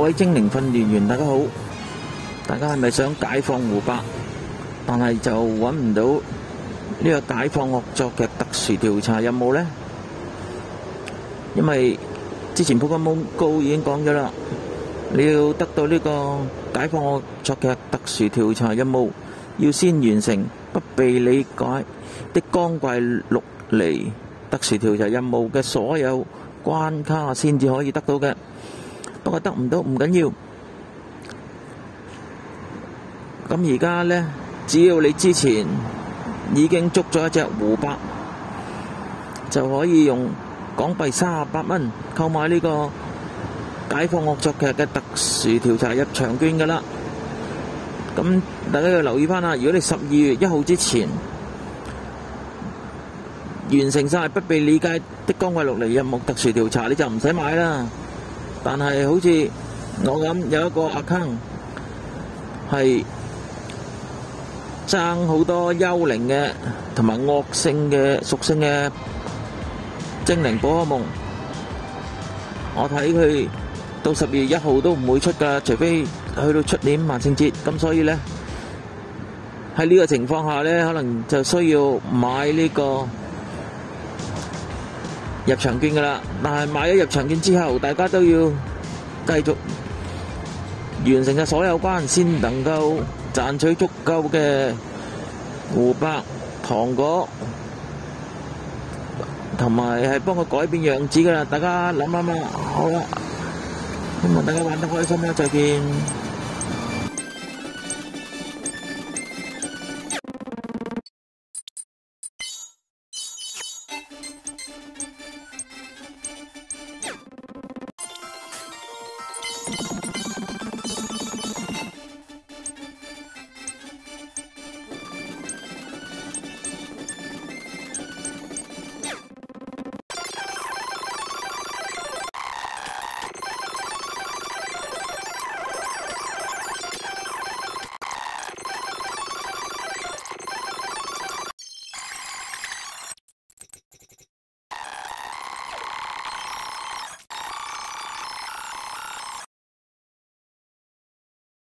各位精靈訓練員，大家好！大家係咪想解放湖北，但係就揾唔到呢個解放惡作嘅特殊調查任務呢？因為之前 Pokemon Go 已經講咗啦，你要得到呢個解放惡作嘅特殊調查任務，要先完成不被理解的光怪陸離特殊調查任務嘅所有關卡先至可以得到嘅。不過得唔到唔緊要。咁而家呢，只要你之前已經捉咗一隻湖北，就可以用港幣三十八蚊購買呢個解放惡作劇嘅特殊調查入場券㗎啦。咁大家要留意翻啦，如果你十二月一號之前完成晒不被理解的光怪陸離任務特殊調查，你就唔使買啦。但係好似我咁有一個 account 係爭好多幽靈嘅同埋惡性嘅屬性嘅精靈寶可夢，我睇佢到十二月一號都唔會出㗎，除非去到出年萬聖節。咁所以呢，喺呢個情況下呢，可能就需要買呢個入场券噶啦但系买咗入场券之后大家都要继续完成嘅所有关先能够赚取足够嘅湖北糖果同埋系帮我改变样子噶啦大家谂下啦好啦希望大家玩得开心啦再见